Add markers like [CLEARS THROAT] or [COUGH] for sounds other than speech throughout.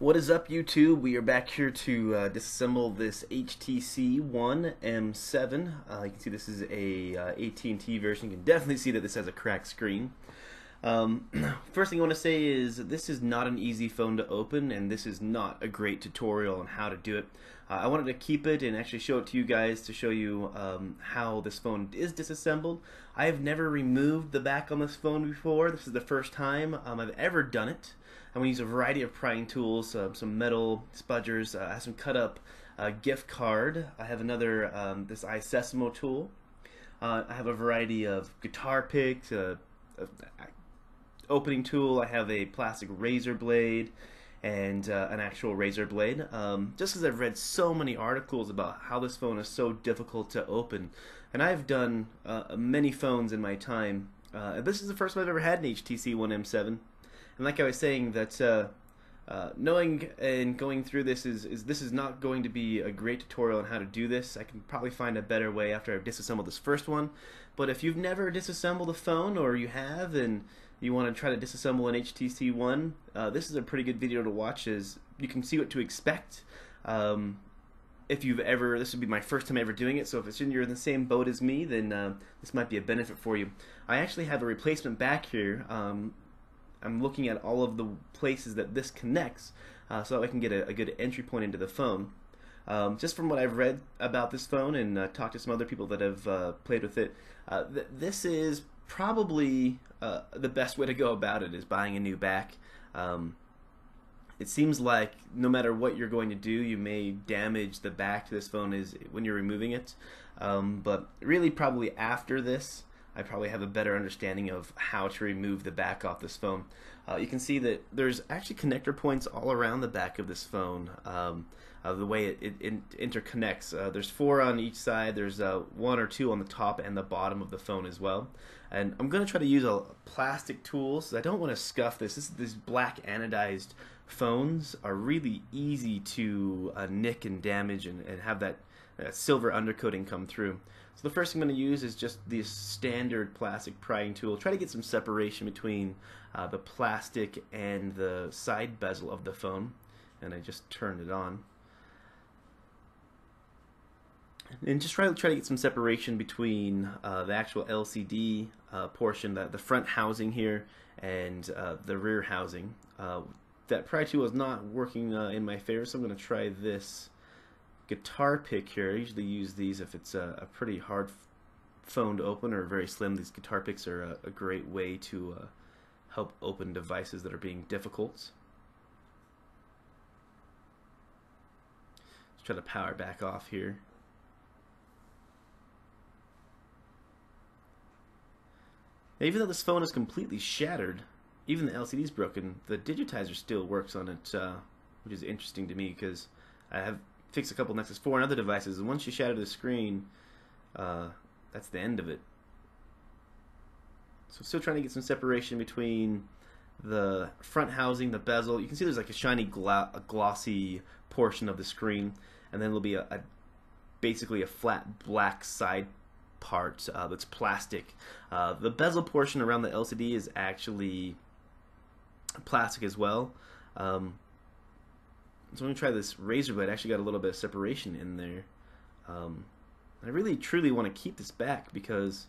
What is up YouTube? We are back here to uh, disassemble this HTC One M7. Uh, you can see this is a uh, AT&T version. You can definitely see that this has a cracked screen. Um, [CLEARS THROAT] first thing I want to say is this is not an easy phone to open and this is not a great tutorial on how to do it. Uh, I wanted to keep it and actually show it to you guys to show you um, how this phone is disassembled. I have never removed the back on this phone before. This is the first time um, I've ever done it. I'm to use a variety of prying tools, uh, some metal spudgers, uh, I have some cut up uh, gift card. I have another, um, this iSesamo tool. Uh, I have a variety of guitar picks, opening tool. I have a plastic razor blade and uh, an actual razor blade. Um, just because I've read so many articles about how this phone is so difficult to open. And I've done uh, many phones in my time. Uh, this is the first time I've ever had an HTC One M7. And like I was saying, that uh, uh, knowing and going through this is, is this is not going to be a great tutorial on how to do this. I can probably find a better way after I've disassembled this first one. But if you've never disassembled a phone, or you have, and you want to try to disassemble an HTC One, uh, this is a pretty good video to watch as you can see what to expect. Um, if you've ever, this would be my first time ever doing it, so if it's in, you're in the same boat as me, then uh, this might be a benefit for you. I actually have a replacement back here. Um, I'm looking at all of the places that this connects uh, so I can get a, a, good entry point into the phone. Um, just from what I've read about this phone and uh, talked to some other people that have uh, played with it, uh, th this is probably uh, the best way to go about it is buying a new back. Um, it seems like no matter what you're going to do, you may damage the back to this phone is when you're removing it. Um, but really, probably after this, I probably have a better understanding of how to remove the back off this phone. Uh, you can see that there's actually connector points all around the back of this phone. Um, uh, the way it, it, it interconnects. Uh, there's four on each side. There's uh, one or two on the top and the bottom of the phone as well. And I'm going to try to use a plastic tool. So I don't want to scuff this. this. These black anodized phones are really easy to uh, nick and damage and, and have that silver undercoating come through. So the first thing I'm going to use is just this standard plastic prying tool. Try to get some separation between uh, the plastic and the side bezel of the phone. And I just turned it on. And just try to try to get some separation between uh, the actual LCD uh, portion, the, the front housing here, and uh, the rear housing. Uh, that pry tool is not working uh, in my favor, so I'm going to try this guitar pick here. I usually use these if it's a, a pretty hard phone to open or very slim. These guitar picks are a, a great way to uh, help open devices that are being difficult. Let's try to power back off here. Now, even though this phone is completely shattered, even the LCD is broken, the digitizer still works on it, uh, which is interesting to me because I have fix a couple Nexus 4 and other devices, and once you shatter the screen, uh, that's the end of it. So still trying to get some separation between the front housing, the bezel. You can see there's like a shiny gla a glossy portion of the screen, and then there'll be a, a basically a flat black side part uh, that's plastic. Uh, the bezel portion around the LCD is actually plastic as well. Um, so I'm gonna try this razor blade. I actually got a little bit of separation in there. Um, I really truly want to keep this back because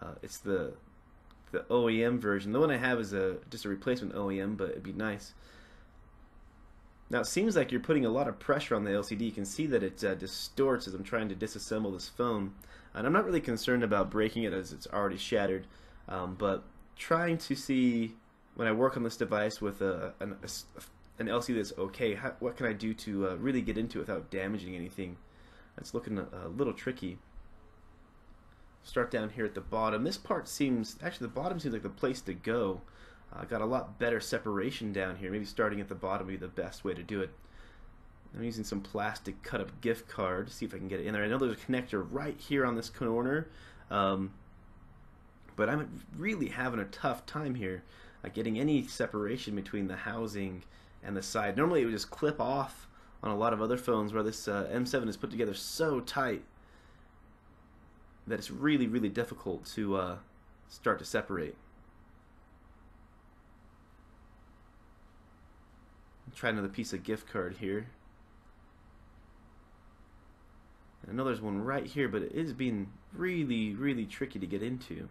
uh, it's the the OEM version. The one I have is a just a replacement OEM, but it'd be nice. Now it seems like you're putting a lot of pressure on the LCD. You can see that it uh, distorts as I'm trying to disassemble this phone. And I'm not really concerned about breaking it as it's already shattered, um, but trying to see when I work on this device with a, a, an LCD that's okay, how, what can I do to uh, really get into it without damaging anything? That's looking a, a, little tricky. Start down here at the bottom. This part seems, actually the bottom seems like the place to go. Uh, got a lot better separation down here. Maybe starting at the bottom would be the best way to do it. I'm using some plastic cut up gift card to see if I can get it in there. I know there's a connector right here on this corner, um, but I'm really having a tough time here uh, getting any separation between the housing and the side. Normally it would just clip off on a lot of other phones where this uh, M7 is put together so tight that it's really, really difficult to uh, start to separate. Try another piece of gift card here. I know there's one right here, but it is being really, really tricky to get into.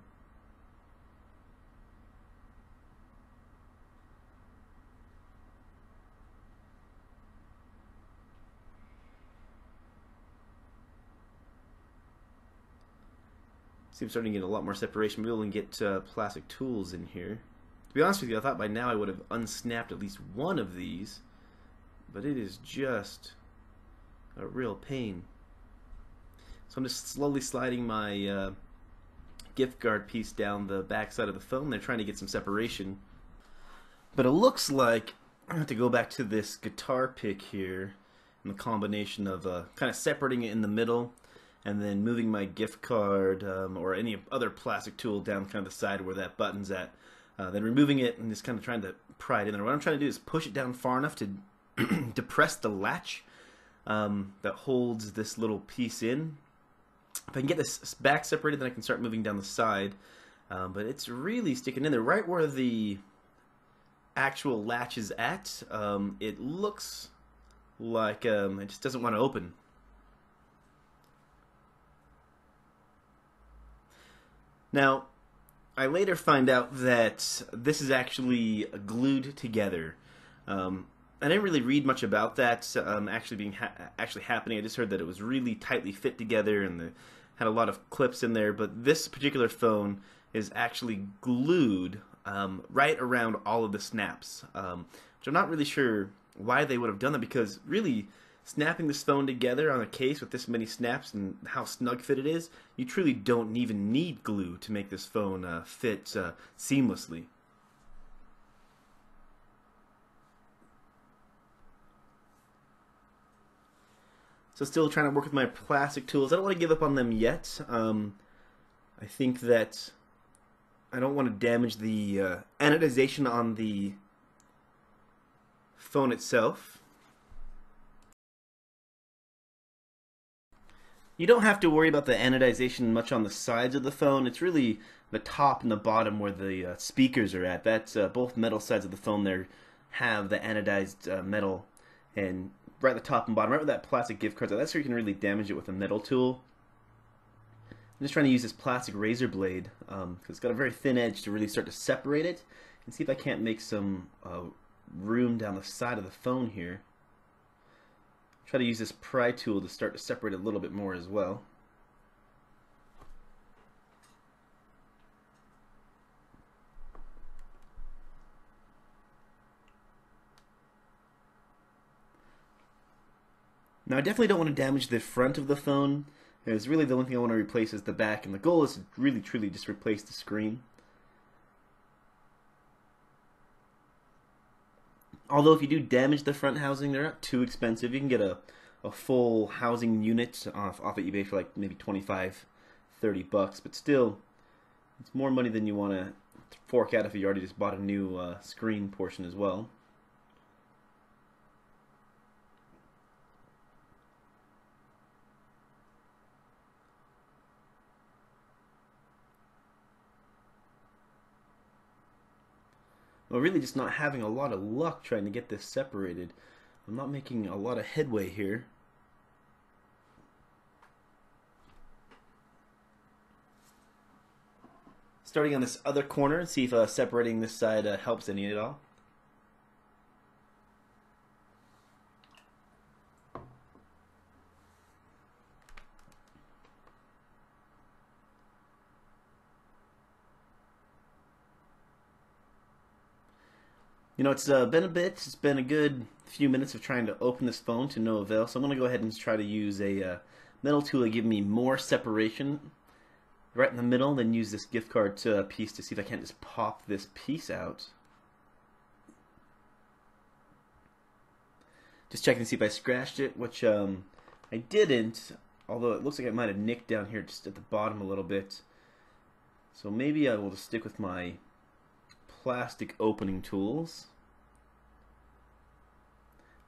See, I'm starting to get a lot more separation. Maybe we can get uh, plastic tools in here. To be honest with you, I thought by now I would have unsnapped at least one of these, but it is just a real pain. So I'm just slowly sliding my uh, gift guard piece down the back side of the phone. They're trying to get some separation. But it looks like I have to go back to this guitar pick here and the combination of uh, kind of separating it in the middle and then moving my gift card um, or any other plastic tool down kind of the side where that button's at. Uh, then removing it and just kind of trying to pry it in there. What I'm trying to do is push it down far enough to [CLEARS THROAT] depress the latch um, that holds this little piece in. If I can get this back separated, then I can start moving down the side. Um, but it's really sticking in there. Right where the actual latch is at, um, it looks like um, it just doesn't want to open. Now, I later find out that this is actually glued together. Um, I didn't really read much about that um, actually being ha- actually happening. I just heard that it was really tightly fit together and the, had a lot of clips in there. But this particular phone is actually glued um, right around all of the snaps, um, which I'm not really sure why they would have done that because really snapping this phone together on a case with this many snaps and how snug fit it is, you truly don't even need glue to make this phone uh, fit uh, seamlessly. So still trying to work with my plastic tools. I don't want to give up on them yet. Um, I think that I don't want to damage the uh, anodization on the phone itself. You don't have to worry about the anodization much on the sides of the phone. It's really the top and the bottom where the uh, speakers are at. That's uh, both metal sides of the phone there have the anodized uh, metal, and right at the top and bottom, right where that plastic gift card. That's where you can really damage it with a metal tool. I'm just trying to use this plastic razor blade because um, it's got a very thin edge to really start to separate it, and see if I can't make some uh, room down the side of the phone here. Try to use this pry tool to start to separate a little bit more as well. Now I definitely don't want to damage the front of the phone. It's really the only thing I want to replace is the back, and the goal is to really truly just replace the screen. Although if you do damage the front housing, they're not too expensive. You can get a, a full housing unit off, off of eBay for like maybe 25, 30 bucks. But still, it's more money than you want to fork out if you already just bought a new uh, screen portion as well. Well, really just not having a lot of luck trying to get this separated. I'm not making a lot of headway here. Starting on this other corner see if uh, separating this side uh, helps any at all. Know, it's uh, been a bit. It's been a good few minutes of trying to open this phone to no avail. So I'm going to go ahead and try to use a uh, metal tool to give me more separation right in the middle. Then use this gift card to, uh, piece to see if I can't just pop this piece out. Just checking to see if I scratched it, which um, I didn't. Although it looks like I might have nicked down here just at the bottom a little bit. So maybe I will just stick with my plastic opening tools.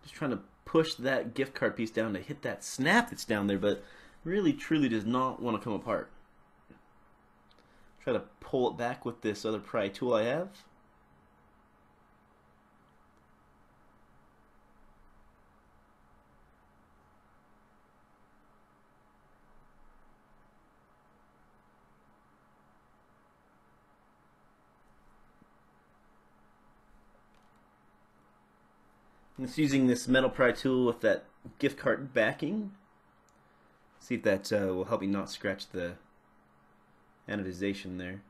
Just trying to push that gift card piece down to hit that snap that's down there, but really truly does not want to come apart. Try to pull it back with this other pry tool I have. It's using this metal pry tool with that gift card backing. See if that uh, will help me not scratch the anodization there.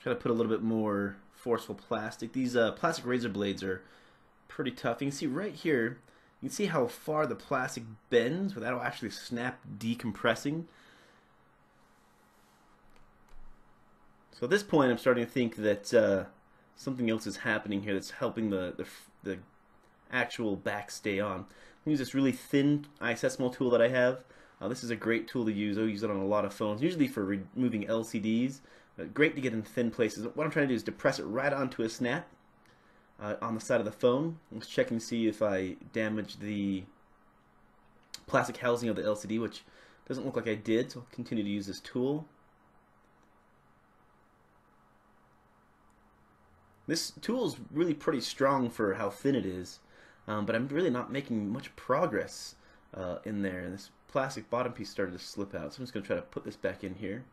Try to put a little bit more forceful plastic. These uh, plastic razor blades are pretty tough. You can see right here, you can see how far the plastic bends without actually snap decompressing. So at this point, I'm starting to think that uh, something else is happening here that's helping the, the, the actual back stay on. I'm use this really thin iSesamo tool that I have. Uh, this is a great tool to use. I use it on a lot of phones, usually for removing LCDs. Uh, great to get in thin places. What I'm trying to do is depress it right onto a snap uh, on the side of the phone. Let's check and see if I damaged the plastic housing of the LCD, which doesn't look like I did, so I'll continue to use this tool. This tool is really pretty strong for how thin it is, um, but I'm really not making much progress uh, in there. And this plastic bottom piece started to slip out, so I'm just going to try to put this back in here.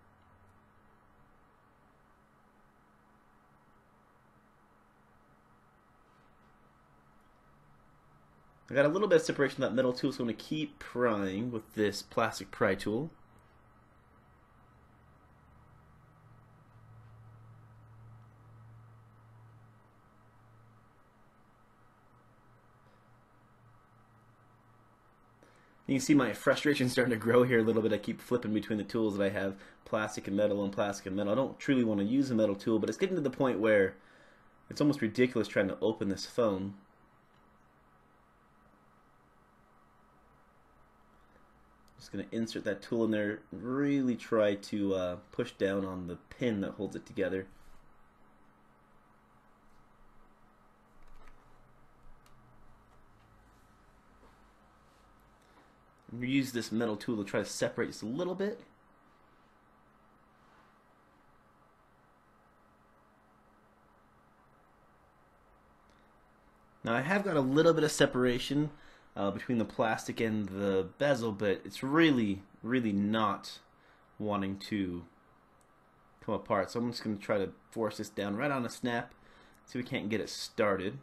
I got a little bit of separation that metal tool, so I'm going to keep prying with this plastic pry tool. You can see my frustration [LAUGHS] starting to grow here a little bit. I keep flipping between the tools that I have, plastic and metal and plastic and metal. I don't truly want to use a metal tool, but it's getting to the point where it's almost ridiculous trying to open this phone. Going to insert that tool in there, really try to uh, push down on the pin that holds it together. use this metal tool to try to separate just a little bit. Now I have got a little bit of separation uh, between the plastic and the bezel, but it's really, really not wanting to come apart. So I'm just going to try to force this down right on a snap, see we can't get it started.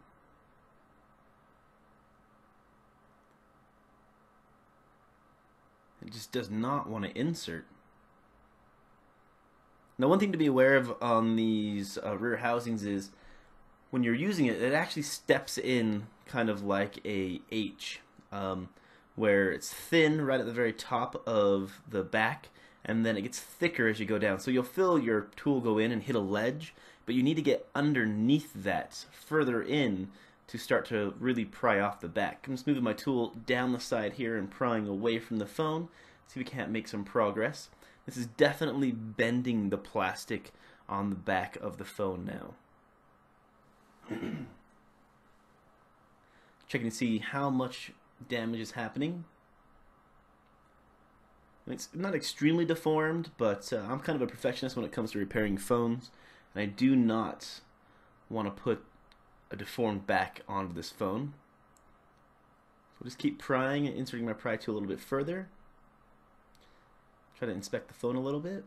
It just does not want to insert. Now, one thing to be aware of on these uh, rear housings is when you're using it, it actually steps in kind of like a H, um, where it's thin right at the very top of the back, and then it gets thicker as you go down. So you'll feel your tool go in and hit a ledge, but you need to get underneath that, further in, to start to really pry off the back. I'm just moving my tool down the side here and prying away from the phone. See if we can't make some progress. This is definitely bending the plastic on the back of the phone now. [CLEARS THROAT] Checking to see how much damage is happening. It's not extremely deformed, but uh, I'm kind of a perfectionist when it comes to repairing phones, and I do not want to put a deformed back onto this phone. So I'll just keep prying and inserting my pry tool a little bit further. Try to inspect the phone a little bit.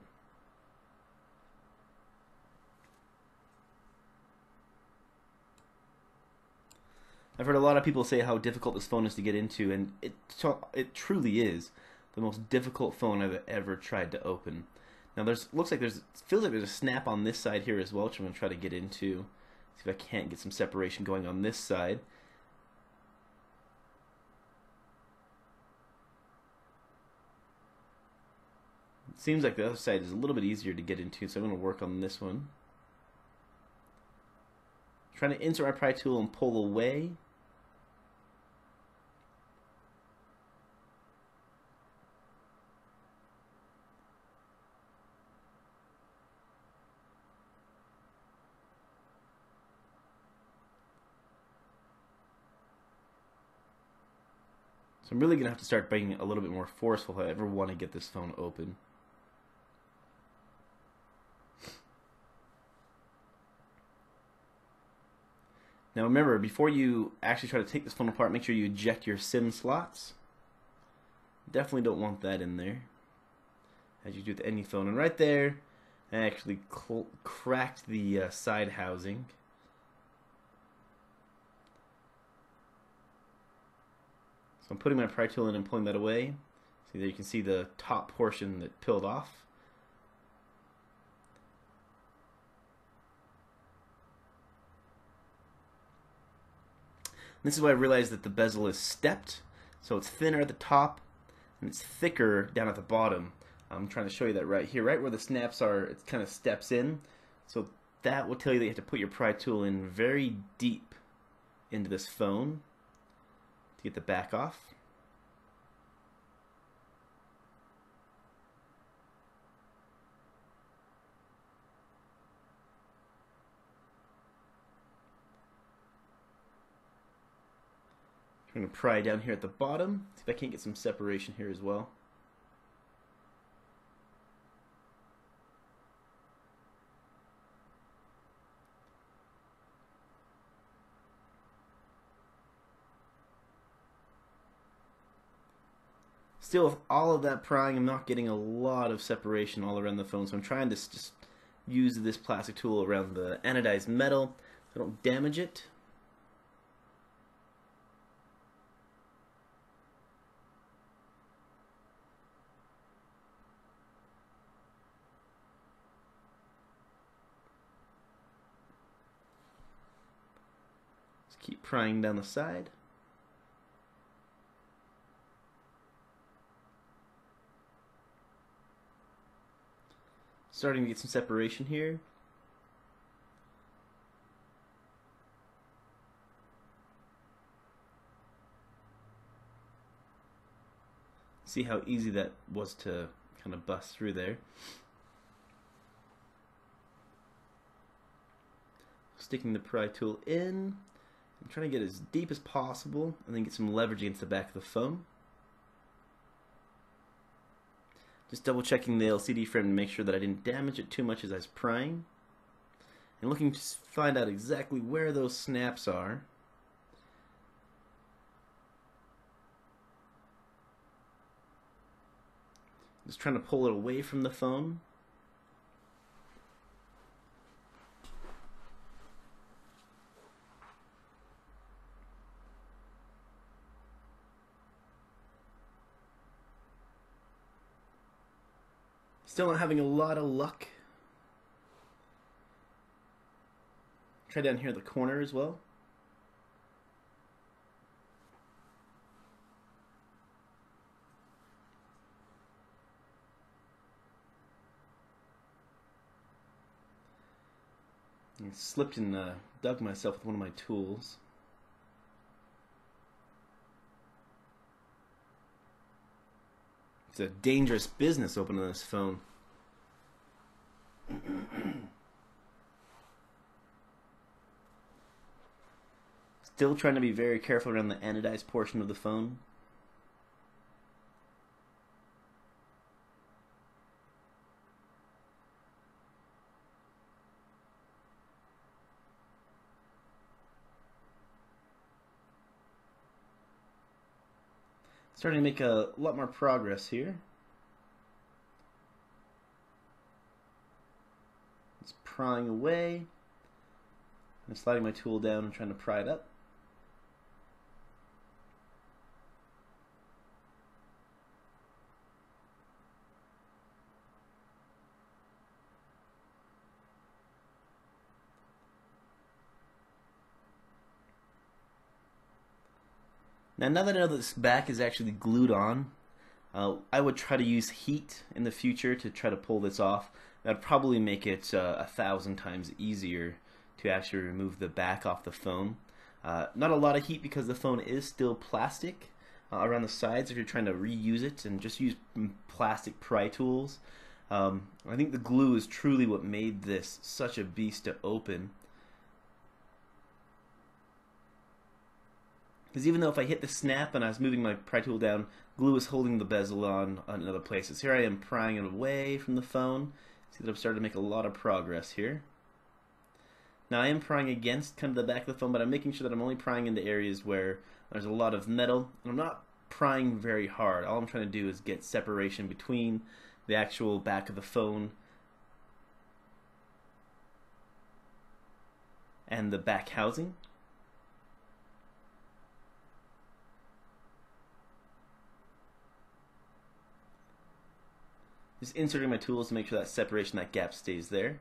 I've heard a lot of people say how difficult this phone is to get into, and it it truly is the most difficult phone I've ever tried to open. Now there's looks like there's feels like there's a snap on this side here as well, which I'm gonna try to get into. See if I can't get some separation going on this side. It seems like the other side is a little bit easier to get into, so I'm to work on this one. Trying to insert my pry tool and pull away. I'm really going to have to start being a little bit more forceful if I ever want to get this phone open. Now remember, before you actually try to take this phone apart, make sure you eject your SIM slots. Definitely don't want that in there. As you do with any phone. And right there, I actually cracked the uh, side housing. So I'm putting my pry tool in and pulling that away. See there you can see the top portion that peeled off. This is why I realized that the bezel is stepped, so it's thinner at the top and it's thicker down at the bottom. I'm trying to show you that right here, right where the snaps are, it kind of steps in. So that will tell you that you have to put your pry tool in very deep into this phone to get the back off. I'm going to pry down here at the bottom, see if I can't get some separation here as well. Still, with all of that prying, I'm not getting a lot of separation all around the phone, so I'm trying to just use this plastic tool around the anodized metal so I don't damage it. Keep prying down the side. Starting to get some separation here. See how easy that was to kind of bust through there. Sticking the pry tool in. I'm trying to get as deep as possible and then get some leverage against the back of the phone. Just double checking the LCD frame to make sure that I didn't damage it too much as I was prying. And looking to find out exactly where those snaps are. Just trying to pull it away from the phone. Still not having a lot of luck. Try down here the corner as well. I slipped and uh, dug myself with one of my tools. It's a dangerous business opening this phone. Still trying to be very careful around the anodized portion of the phone. Starting to make a lot more progress here. It's prying away. I'm sliding my tool down and trying to pry it up. Now, now that I know that this back is actually glued on, uh, I would try to use heat in the future to try to pull this off. That'd probably make it uh, a thousand times easier to actually remove the back off the phone. Uh, not a lot of heat because the phone is still plastic uh, around the sides if you're trying to reuse it and just use plastic pry tools. Um, I think the glue is truly what made this such a beast to open. Because even though if I hit the snap and I was moving my pry tool down, glue is holding the bezel on, on other places. Here I am prying it away from the phone. See that I'm starting to make a lot of progress here. Now I am prying against kind of the back of the phone, but I'm making sure that I'm only prying in the areas where there's a lot of metal. And I'm not prying very hard. All I'm trying to do is get separation between the actual back of the phone and the back housing. Just inserting my tools to make sure that separation, that gap stays there.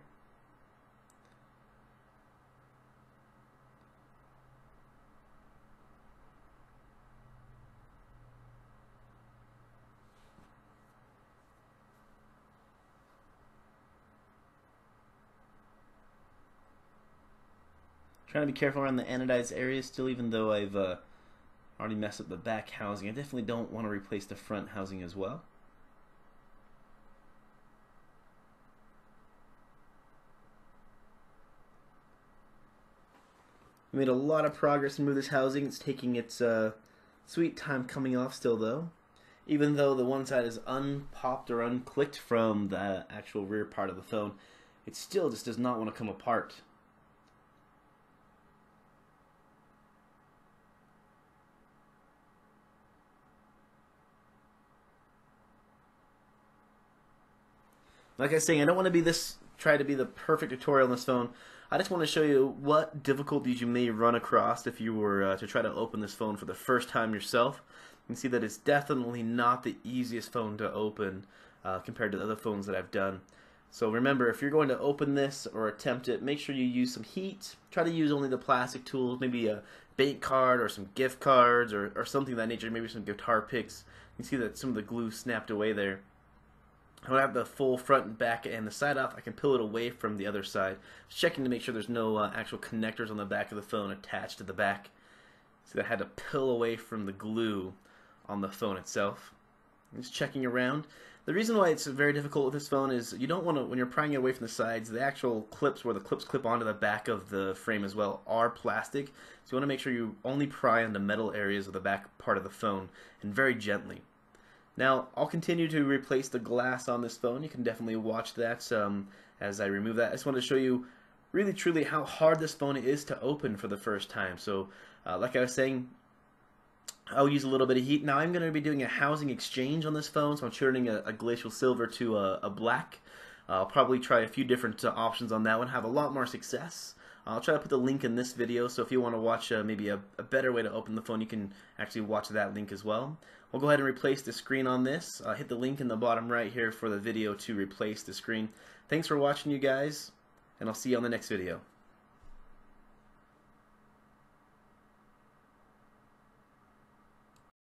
Trying to be careful around the anodized area still, even though I've uh, already messed up the back housing. I definitely don't want to replace the front housing as well. We made a lot of progress in this housing. It's taking its uh, sweet time coming off still, though. Even though the one side is unpopped or unclicked from the actual rear part of the phone, it still just does not want to come apart. Like I was saying, I don't want to be this try to be the perfect tutorial on this phone. I just want to show you what difficulties you may run across if you were uh, to try to open this phone for the first time yourself. You can see that it's definitely not the easiest phone to open uh, compared to the other phones that I've done. So remember, if you're going to open this or attempt it, make sure you use some heat. Try to use only the plastic tools, maybe a bank card or some gift cards or, or something of that nature, maybe some guitar picks. You can see that some of the glue snapped away there. I have the full front and back and the side off, I can peel it away from the other side. Checking to make sure there's no uh, actual connectors on the back of the phone attached to the back. See, I had to peel away from the glue on the phone itself. Just checking around. The reason why it's very difficult with this phone is you don't want to, when you're prying it away from the sides, the actual clips where the clips clip onto the back of the frame as well are plastic. So you want to make sure you only pry on the metal areas of the back part of the phone and very gently. Now, I'll continue to replace the glass on this phone. You can definitely watch that um, as I remove that. I just wanted to show you really truly how hard this phone is to open for the first time. So, uh, like I was saying, I'll use a little bit of heat. Now, I'm going to be doing a housing exchange on this phone, so I'm turning a, a glacial silver to a, a black. I'll probably try a few different uh, options on that one, have a lot more success. I'll try to put the link in this video, so if you want to watch uh, maybe a, a, better way to open the phone, you can actually watch that link as well. We'll go ahead and replace the screen on this. Uh, hit the link in the bottom right here for the video to replace the screen. Thanks for watching, you guys, and I'll see you on the next video.